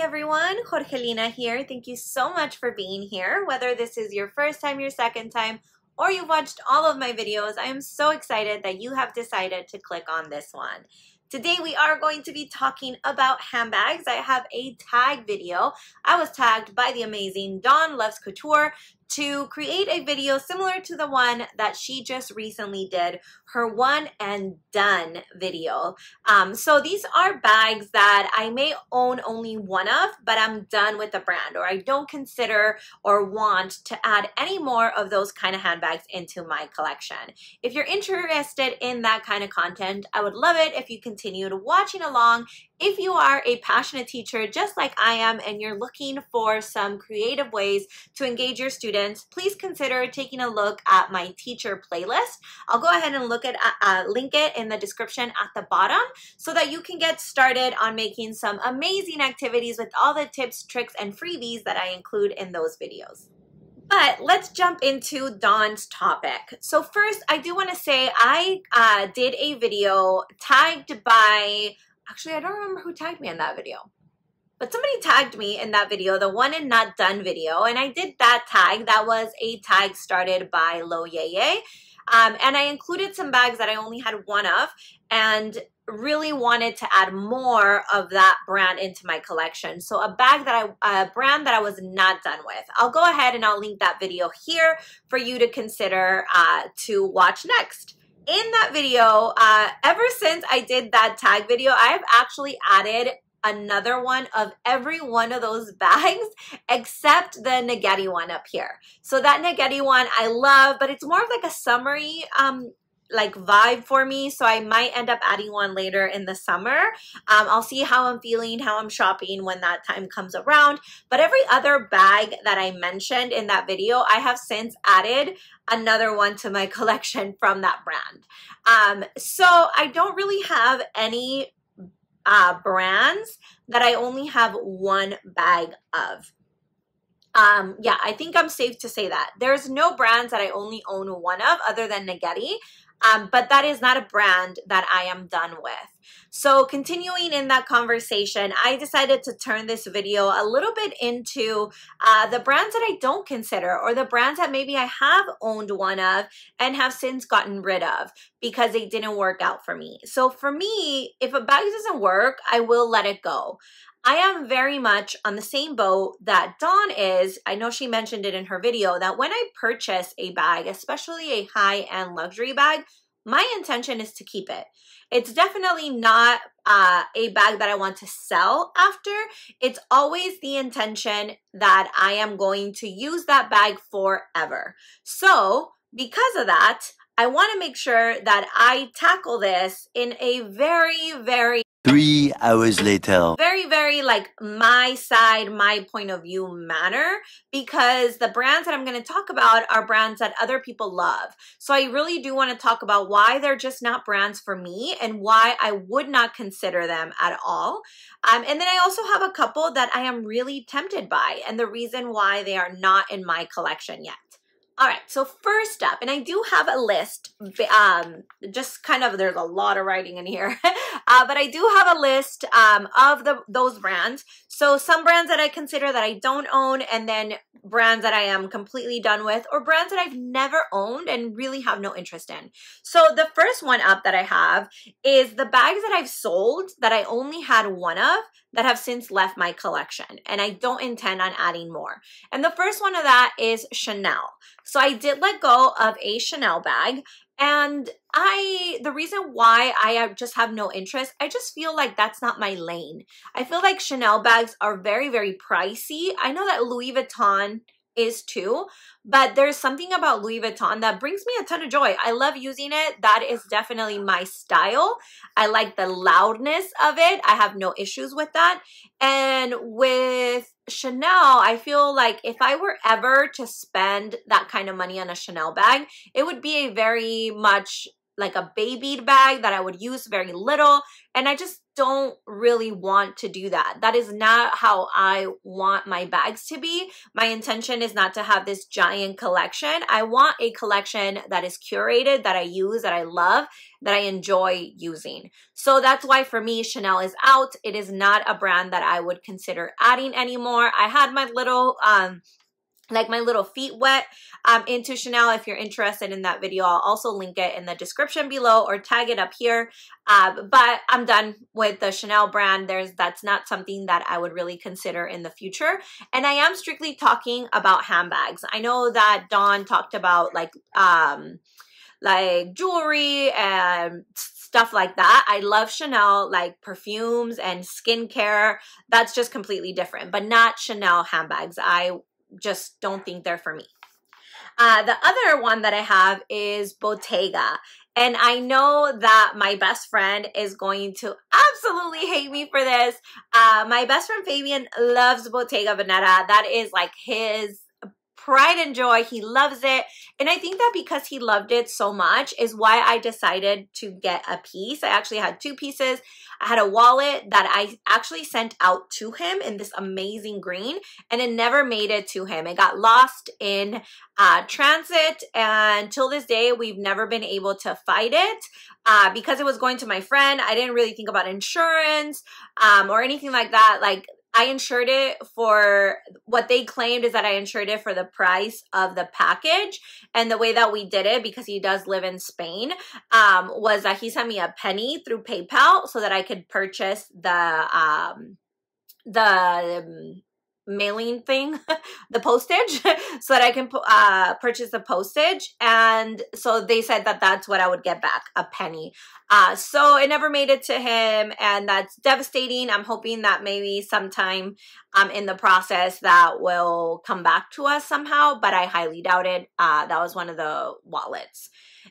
everyone, Jorgelina here. Thank you so much for being here. Whether this is your first time, your second time, or you've watched all of my videos, I am so excited that you have decided to click on this one. Today we are going to be talking about handbags. I have a tag video. I was tagged by the amazing Dawn Loves Couture to create a video similar to the one that she just recently did, her one and done video. Um, so these are bags that I may own only one of, but I'm done with the brand or I don't consider or want to add any more of those kind of handbags into my collection. If you're interested in that kind of content, I would love it if you continued watching along if you are a passionate teacher just like I am and you're looking for some creative ways to engage your students, please consider taking a look at my teacher playlist. I'll go ahead and look at uh, link it in the description at the bottom so that you can get started on making some amazing activities with all the tips, tricks, and freebies that I include in those videos. But let's jump into Dawn's topic. So first, I do want to say I uh, did a video tagged by Actually, I don't remember who tagged me in that video. But somebody tagged me in that video, the one and not done video, and I did that tag. That was a tag started by Lo Yeye. Um, and I included some bags that I only had one of and really wanted to add more of that brand into my collection. So a bag that I, a brand that I was not done with. I'll go ahead and I'll link that video here for you to consider uh, to watch next in that video, uh, ever since I did that tag video, I have actually added another one of every one of those bags except the Naghedi one up here. So that Naghedi one I love, but it's more of like a summery um, like vibe for me. So i might end up adding one later in the summer. Um, i'll see how i'm feeling how i'm shopping when that time comes around. But every other bag that i mentioned in that video i have since added another one to my collection from that brand. Um, so i don't really have any uh, brands that i only have one bag of um, yeah, I think I'm safe to say that. There's no brands that I only own one of other than Naghedi. Um, but that is not a brand that I am done with. So continuing in that conversation, I decided to turn this video a little bit into uh, the brands that I don't consider or the brands that maybe I have owned one of and have since gotten rid of because they didn't work out for me. So for me, if a bag doesn't work, I will let it go. I am very much on the same boat that Dawn is. I know she mentioned it in her video that when I purchase a bag, especially a high end luxury bag, my intention is to keep it. It's definitely not uh, a bag that I want to sell after. It's always the intention that I am going to use that bag forever. So, because of that, I want to make sure that I tackle this in a very, very Three hours later. Very, very like my side, my point of view manner because the brands that I'm going to talk about are brands that other people love. So I really do want to talk about why they're just not brands for me and why I would not consider them at all. Um, and then I also have a couple that I am really tempted by and the reason why they are not in my collection yet. All right, so first up, and I do have a list, um, just kind of, there's a lot of writing in here, uh, but I do have a list um, of the those brands. So some brands that I consider that I don't own, and then brands that I am completely done with, or brands that I've never owned and really have no interest in. So the first one up that I have is the bags that I've sold that I only had one of that have since left my collection, and I don't intend on adding more. And the first one of that is Chanel. So I did let go of a Chanel bag and I, the reason why I just have no interest, I just feel like that's not my lane. I feel like Chanel bags are very, very pricey. I know that Louis Vuitton is too, but there's something about Louis Vuitton that brings me a ton of joy. I love using it. That is definitely my style. I like the loudness of it. I have no issues with that. And with Chanel, I feel like if I were ever to spend that kind of money on a Chanel bag, it would be a very much like a babied bag that I would use very little. And I just don't really want to do that. That is not how I want my bags to be. My intention is not to have this giant collection. I want a collection that is curated, that I use, that I love, that I enjoy using. So that's why for me, Chanel is out. It is not a brand that I would consider adding anymore. I had my little um like my little feet wet um, into Chanel. If you're interested in that video, I'll also link it in the description below or tag it up here. Uh, but I'm done with the Chanel brand. There's That's not something that I would really consider in the future. And I am strictly talking about handbags. I know that Dawn talked about like, um, like jewelry and stuff like that. I love Chanel, like perfumes and skincare. That's just completely different, but not Chanel handbags. I just don't think they're for me. Uh, the other one that I have is Bottega. And I know that my best friend is going to absolutely hate me for this. Uh, my best friend Fabian loves Bottega Veneta. That is like his pride and joy. He loves it. And I think that because he loved it so much is why I decided to get a piece. I actually had two pieces. I had a wallet that I actually sent out to him in this amazing green and it never made it to him. It got lost in uh, transit and till this day, we've never been able to fight it. Uh, because it was going to my friend, I didn't really think about insurance um, or anything like that. Like I insured it for what they claimed is that I insured it for the price of the package. And the way that we did it, because he does live in Spain, um, was that he sent me a penny through PayPal so that I could purchase the um, the um, mailing thing, the postage, so that I can uh, purchase the postage. And so they said that that's what I would get back, a penny. Uh, so it never made it to him, and that's devastating. I'm hoping that maybe sometime um, in the process that will come back to us somehow, but I highly doubt it. Uh, that was one of the wallets.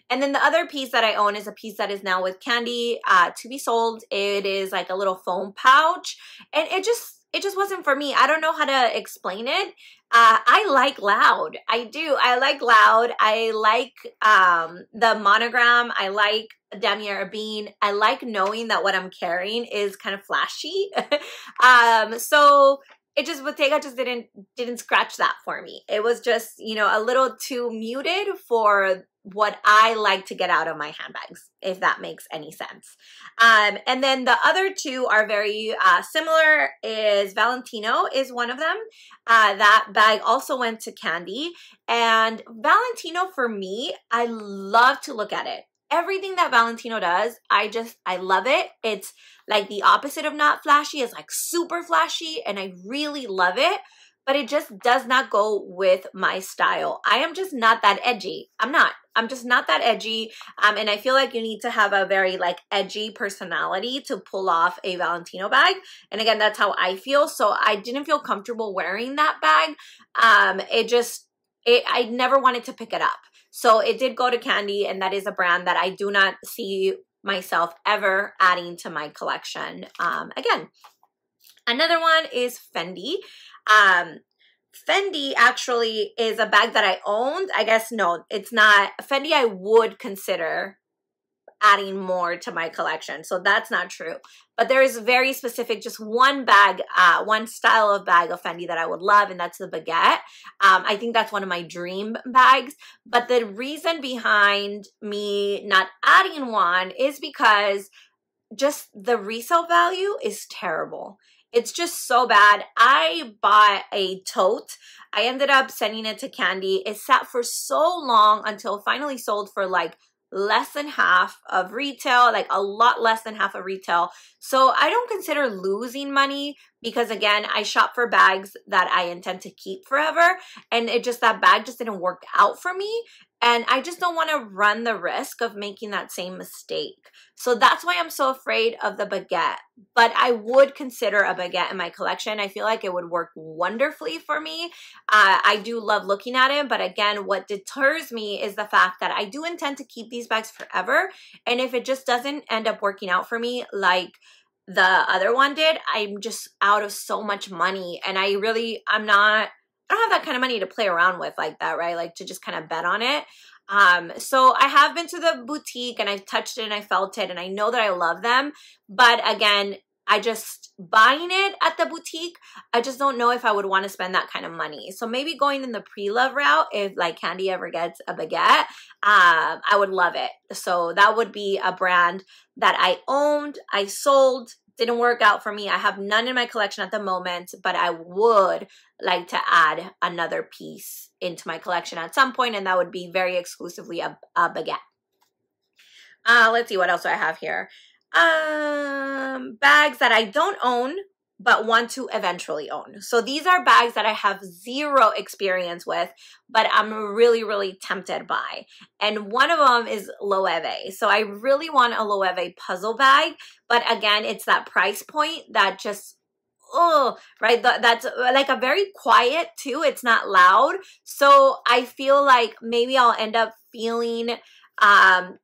And then the other piece that I own is a piece that is now with Candy uh, to be sold. It is like a little foam pouch, and it just it just wasn't for me. I don't know how to explain it. Uh, I like loud. I do. I like loud. I like um, the monogram. I like Damier Ebene. I like knowing that what I'm carrying is kind of flashy. um, so it just Bottega just didn't didn't scratch that for me. It was just you know a little too muted for what I like to get out of my handbags, if that makes any sense. Um, and then the other two are very uh, similar. Is Valentino is one of them. Uh, that bag also went to Candy, and Valentino for me, I love to look at it. Everything that Valentino does, I just I love it. It's like the opposite of not flashy. It's like super flashy, and I really love it but it just does not go with my style. I am just not that edgy. I'm not. I'm just not that edgy. Um, and I feel like you need to have a very like edgy personality to pull off a Valentino bag. And again, that's how I feel. So I didn't feel comfortable wearing that bag. Um, it just, it, I never wanted to pick it up. So it did go to Candy, and that is a brand that I do not see myself ever adding to my collection um, again. Another one is Fendi. Um, Fendi actually is a bag that I owned. I guess no, it's not. Fendi I would consider adding more to my collection. So that's not true. But there is very specific, just one bag, uh, one style of bag of Fendi that I would love, and that's the baguette. Um, I think that's one of my dream bags. But the reason behind me not adding one is because just the resale value is terrible. It's just so bad. I bought a tote. I ended up sending it to Candy. It sat for so long until finally sold for like less than half of retail, like a lot less than half of retail. So I don't consider losing money because again, I shop for bags that I intend to keep forever. And it just, that bag just didn't work out for me. And I just don't want to run the risk of making that same mistake. So that's why I'm so afraid of the baguette. But I would consider a baguette in my collection. I feel like it would work wonderfully for me. Uh, I do love looking at it. But again, what deters me is the fact that I do intend to keep these bags forever. And if it just doesn't end up working out for me, like the other one did, I'm just out of so much money. And I really, I'm not I don't have that kind of money to play around with like that, right? Like to just kind of bet on it. Um, so I have been to the boutique and I've touched it and I felt it and I know that I love them. But again, I just buying it at the boutique, I just don't know if I would want to spend that kind of money. So maybe going in the pre-love route, if like Candy ever gets a baguette, um, I would love it. So that would be a brand that I owned, I sold, didn't work out for me. I have none in my collection at the moment, but I would like to add another piece into my collection at some point, and that would be very exclusively a, a baguette. Uh, let's see what else do I have here. Um, bags that I don't own but want to eventually own. So these are bags that I have zero experience with, but I'm really, really tempted by. And one of them is Loewe. So I really want a Loewe puzzle bag, but again, it's that price point that just oh right that's like a very quiet too it's not loud so i feel like maybe i'll end up feeling um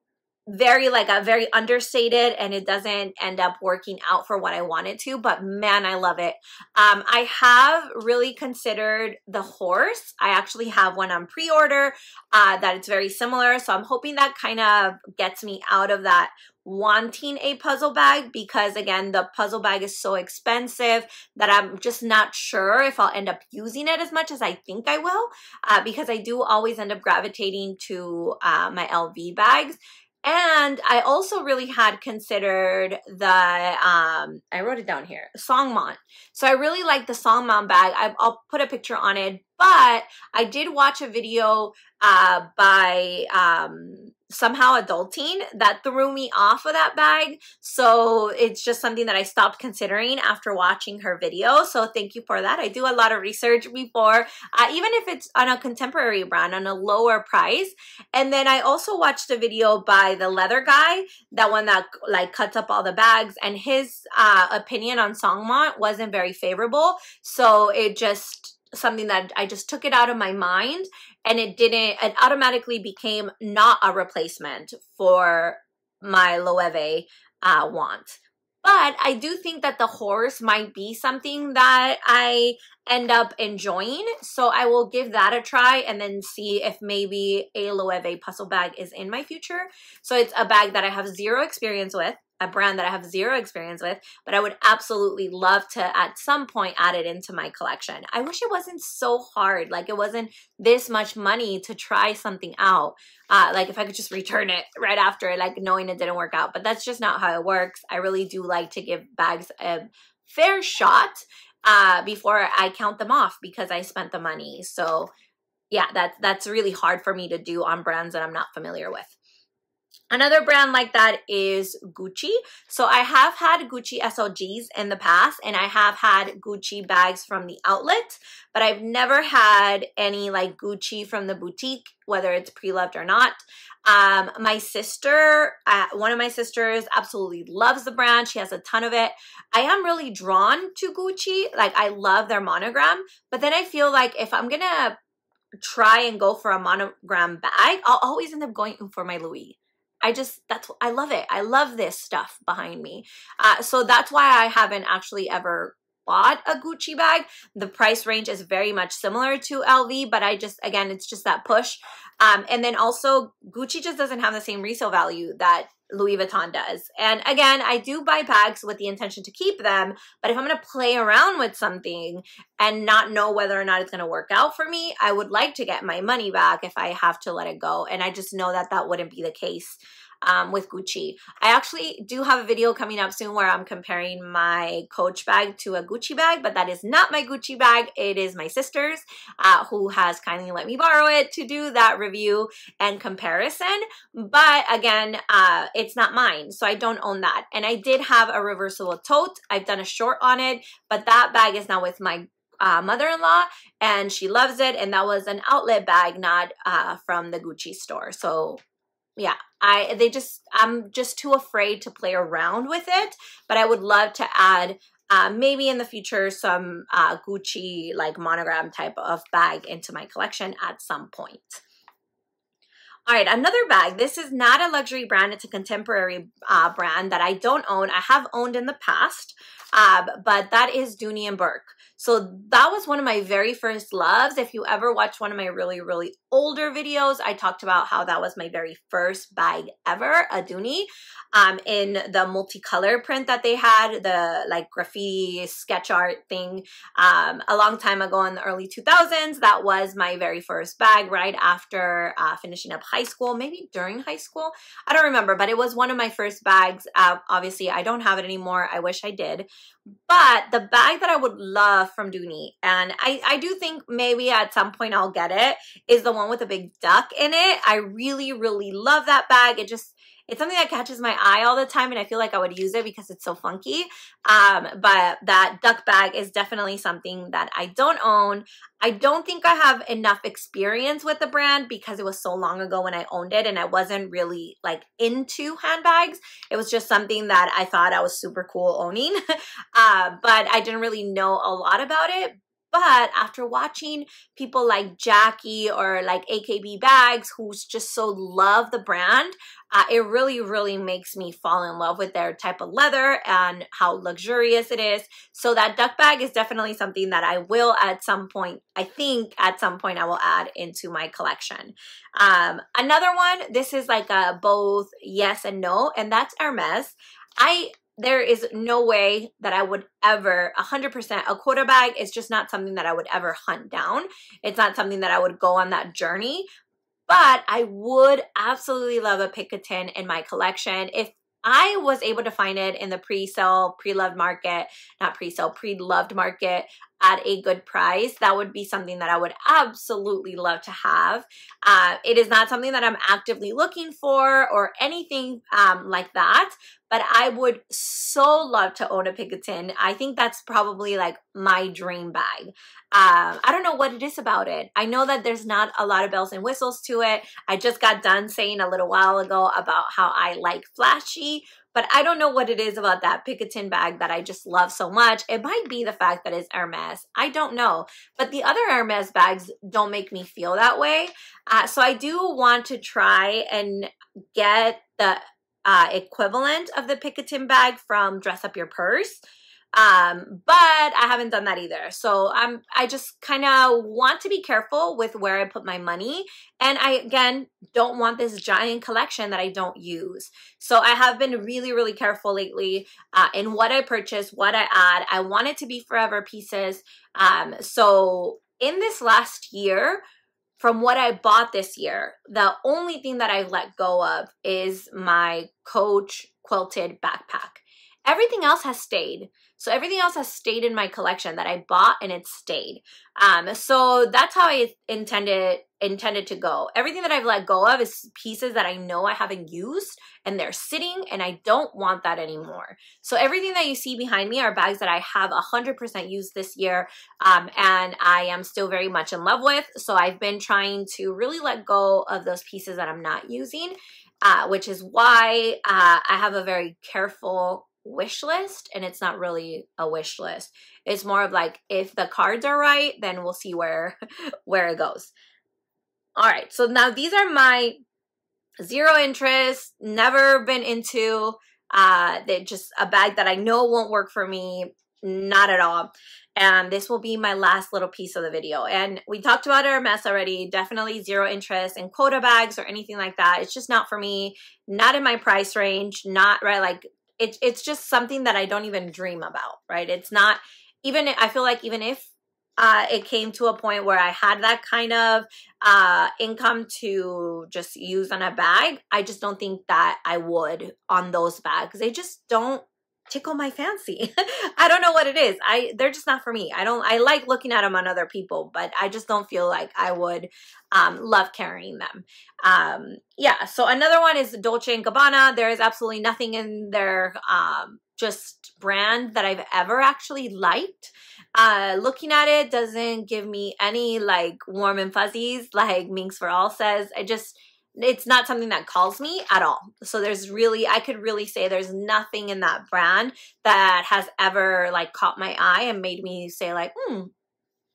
very like a very understated and it doesn't end up working out for what I wanted to but man I love it. Um I have really considered the horse. I actually have one on pre-order uh that it's very similar so I'm hoping that kind of gets me out of that wanting a puzzle bag because again the puzzle bag is so expensive that I'm just not sure if I'll end up using it as much as I think I will uh, because I do always end up gravitating to uh, my LV bags and I also really had considered the, um, I wrote it down here, Songmont. So I really like the Songmont bag. I, will put a picture on it, but I did watch a video uh, by um, somehow adulting that threw me off of that bag. So it's just something that I stopped considering after watching her video. So thank you for that. I do a lot of research before, uh, even if it's on a contemporary brand on a lower price. And then I also watched a video by the leather guy, that one that like cuts up all the bags and his uh, opinion on Songmont wasn't very favorable. So it just something that I just took it out of my mind and it didn't, it automatically became not a replacement for my Loewe uh, want. But I do think that the horse might be something that I end up enjoying. So I will give that a try and then see if maybe a Loewe puzzle bag is in my future. So it's a bag that I have zero experience with a brand that I have zero experience with, but I would absolutely love to at some point add it into my collection. I wish it wasn't so hard. Like it wasn't this much money to try something out. Uh, like if I could just return it right after, like knowing it didn't work out. But that's just not how it works. I really do like to give bags a fair shot uh, before I count them off because I spent the money. So yeah, that's that's really hard for me to do on brands that I'm not familiar with. Another brand like that is Gucci. So I have had Gucci SLGs in the past and I have had Gucci bags from the outlet, but I've never had any like Gucci from the boutique, whether it's pre-loved or not. Um, my sister, uh, one of my sisters absolutely loves the brand. She has a ton of it. I am really drawn to Gucci. Like I love their monogram, but then I feel like if I'm gonna try and go for a monogram bag, I'll always end up going for my Louis. I just that's I love it. I love this stuff behind me. Uh, so that's why I haven't actually ever bought a Gucci bag. The price range is very much similar to LV, but I just again it's just that push. Um, and then also Gucci just doesn't have the same resale value that Louis Vuitton does. And again, I do buy bags with the intention to keep them, but if I'm going to play around with something and not know whether or not it's going to work out for me, I would like to get my money back if I have to let it go. And I just know that that wouldn't be the case um, with Gucci. I actually do have a video coming up soon where I'm comparing my Coach bag to a Gucci bag, but that is not my Gucci bag. It is my sister's uh, who has kindly let me borrow it to do that review and comparison. But again, uh, it's not mine, so I don't own that. And I did have a reversible tote. I've done a short on it, but that bag is now with my uh, mother-in-law and she loves it and that was an outlet bag not uh, from the gucci store so yeah i they just i'm just too afraid to play around with it but i would love to add uh, maybe in the future some uh, gucci like monogram type of bag into my collection at some point All right, another bag. This is not a luxury brand. It's a contemporary uh, brand that I don't own. I have owned in the past, uh, but that is Dooney and Bourke. So that was one of my very first loves. If you ever watch one of my really, really older videos, I talked about how that was my very first bag ever, a Dooney, um, in the multicolor print that they had, the like graffiti sketch art thing. Um, a long time ago in the early 2000s, that was my very first bag right after uh, finishing up high school, maybe during high school. I don't remember, but it was one of my first bags. Uh, obviously, I don't have it anymore. I wish I did. But the bag that I would love from Dooney, and I, I do think maybe at some point I'll get it, is the one with a big duck in it. I really, really love that bag. It just it's something that catches my eye all the time and I feel like I would use it because it's so funky. Um, but that duck bag is definitely something that I don't own. I don't think I have enough experience with the brand because it was so long ago when I owned it and I wasn't really like into handbags. It was just something that I thought I was super cool owning. uh, but I didn't really know a lot about it. But after watching people like Jackie or like AKB Bags, who's just so love the brand, uh, it really, really makes me fall in love with their type of leather and how luxurious it is. So that duck bag is definitely something that I will at some point, I think at some point I will add into my collection. Um, another one, this is like a both yes and no, and that's Hermes. I there is no way that I would ever 100% a bag is just not something that I would ever hunt down. It's not something that I would go on that journey, but I would absolutely love a Picotin in my collection if I was able to find it in the pre-sale, pre-loved market, not pre-sale, pre-loved market at a good price. That would be something that I would absolutely love to have. Uh, it is not something that I'm actively looking for or anything um, like that, but I would so love to own a Picotin. I think that's probably like my dream bag. Um, I don't know what it is about it. I know that there's not a lot of bells and whistles to it. I just got done saying a little while ago about how I like flashy, but I don't know what it is about that Picotin bag that I just love so much. It might be the fact that it's Hermes. I don't know. But the other Hermes bags don't make me feel that way. Uh, so I do want to try and get the uh, equivalent of the Picotin bag from Dress Up Your Purse. Um, but I haven't done that either. So I'm I just kind of want to be careful with where I put my money. And I again don't want this giant collection that I don't use. So I have been really, really careful lately uh, in what I purchase, what I add. I want it to be forever pieces. Um, so in this last year, from what I bought this year, the only thing that I've let go of is my Coach quilted backpack. Everything else has stayed. So everything else has stayed in my collection that I bought and it stayed. Um, so that's how I intended intended to go. Everything that I've let go of is pieces that I know I haven't used and they're sitting and I don't want that anymore. So everything that you see behind me are bags that I have 100% used this year um, and I am still very much in love with. So I've been trying to really let go of those pieces that I'm not using, uh, which is why uh, I have a very careful wish list and it's not really a wish list. It's more of like if the cards are right then we'll see where where it goes. All right so now these are my zero interest never been into uh they just a bag that i know won't work for me not at all. And this will be my last little piece of the video. And we talked about Hermes already definitely zero interest in quota bags or anything like that. It's just not for me not in my price range not right like it, it's just something that I don't even dream about, right? It's not even, I feel like even if uh, it came to a point where I had that kind of uh, income to just use on a bag, I just don't think that I would on those bags. They just don't tickle my fancy. I don't know what it is. I they're just not for me. I don't I like looking at them on other people, but I just don't feel like I would um, love carrying them. Um, yeah, so another one is Dolce and Gabbana. There is absolutely nothing in their um, just brand that I've ever actually liked. Uh, looking at it doesn't give me any like warm and fuzzies like Minks for All says. I just it's not something that calls me at all. So there's really, I could really say there's nothing in that brand that has ever like caught my eye and made me say like, hmm,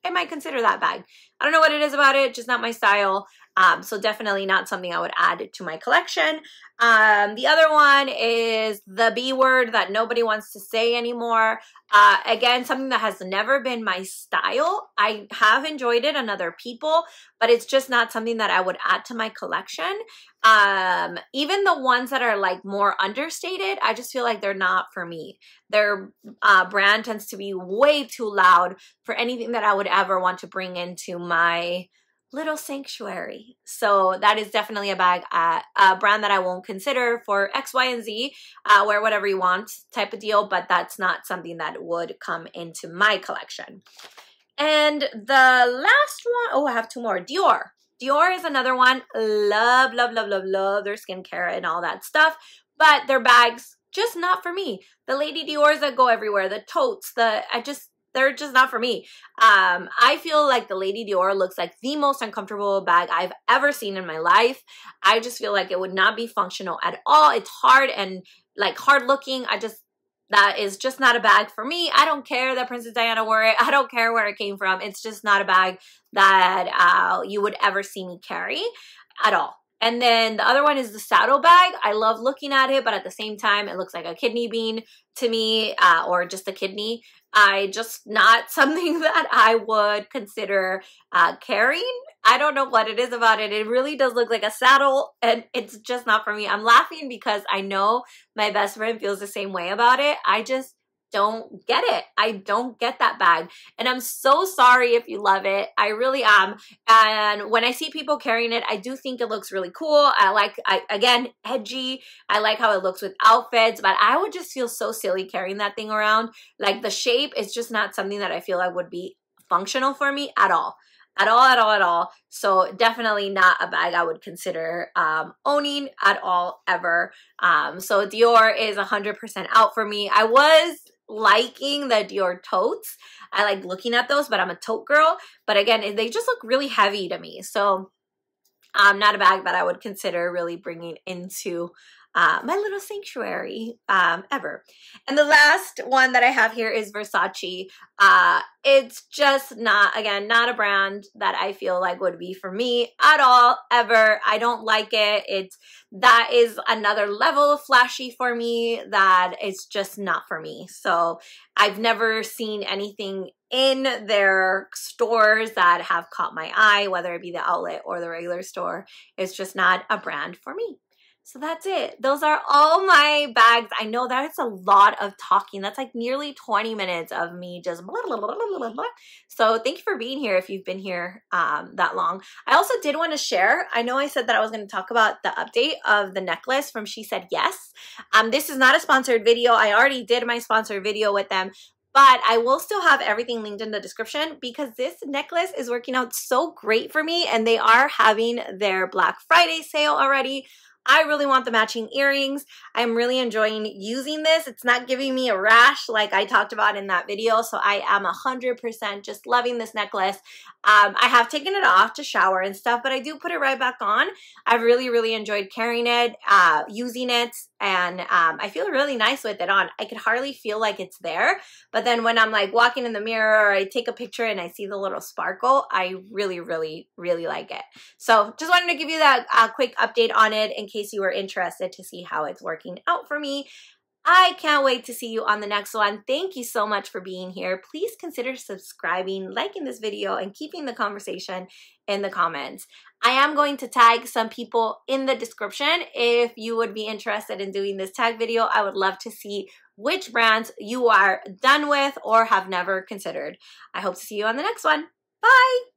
I might consider that bag. I don't know what it is about it, just not my style. Um, so definitely not something I would add to my collection. Um, the other one is the B word that nobody wants to say anymore. Uh, again, something that has never been my style. I have enjoyed it on other people, but it's just not something that I would add to my collection. Um, even the ones that are like more understated, I just feel like they're not for me. Their uh, brand tends to be way too loud for anything that I would ever want to bring into my little sanctuary. So that is definitely a bag, uh, a brand that I won't consider for X, Y, and Z. Uh, wear whatever you want type of deal, but that's not something that would come into my collection. And the last one, oh, I have two more. Dior. Dior is another one. Love, love, love, love, love their skincare and all that stuff. But their bags, just not for me. The Lady Dior's that go everywhere, the totes, the I just they're just not for me. Um, I feel like the Lady Dior looks like the most uncomfortable bag I've ever seen in my life. I just feel like it would not be functional at all. It's hard and like hard looking. I just that is just not a bag for me. I don't care that Princess Diana wore it. I don't care where it came from. It's just not a bag that uh, you would ever see me carry at all. And then the other one is the saddle bag. I love looking at it, but at the same time, it looks like a kidney bean to me uh, or just a kidney. I just not something that I would consider uh, carrying. I don't know what it is about it. It really does look like a saddle and it's just not for me. I'm laughing because I know my best friend feels the same way about it. I just don't get it. I don't get that bag. And I'm so sorry if you love it. I really am. And when I see people carrying it, I do think it looks really cool. I like, I again, edgy. I like how it looks with outfits, but I would just feel so silly carrying that thing around. Like the shape is just not something that I feel like would be functional for me at all at all, at all, at all. So definitely not a bag I would consider um, owning at all, ever. Um, so Dior is 100% out for me. I was liking the Dior totes. I like looking at those, but I'm a tote girl. But again, they just look really heavy to me. So um, not a bag that I would consider really bringing into uh, my little sanctuary um, ever. And the last one that I have here is Versace. Uh, it's just not, again, not a brand that I feel like would be for me at all, ever. I don't like it. It's, that is another level of flashy for me that is just not for me. So I've never seen anything in their stores that have caught my eye, whether it be the outlet or the regular store. It's just not a brand for me. So that's it. Those are all my bags. I know that's a lot of talking. That's like nearly 20 minutes of me just blah, blah, blah, blah, blah, blah. So thank you for being here if you've been here um, that long. I also did want to share. I know I said that I was going to talk about the update of the necklace from She Said Yes. Um, this is not a sponsored video. I already did my sponsored video with them, but I will still have everything linked in the description because this necklace is working out so great for me and they are having their Black Friday sale already. I really want the matching earrings. I'm really enjoying using this. It's not giving me a rash like I talked about in that video. So I am 100% just loving this necklace. Um, I have taken it off to shower and stuff, but I do put it right back on. I've really, really enjoyed carrying it, uh, using it, and um, I feel really nice with it on. I could hardly feel like it's there, but then when I'm like walking in the mirror or I take a picture and I see the little sparkle, I really, really, really like it. So just wanted to give you that uh, quick update on it in case you were interested to see how it's working out for me. I can't wait to see you on the next one. Thank you so much for being here. Please consider subscribing, liking this video, and keeping the conversation in the comments. I am going to tag some people in the description. If you would be interested in doing this tag video, I would love to see which brands you are done with or have never considered. I hope to see you on the next one. Bye!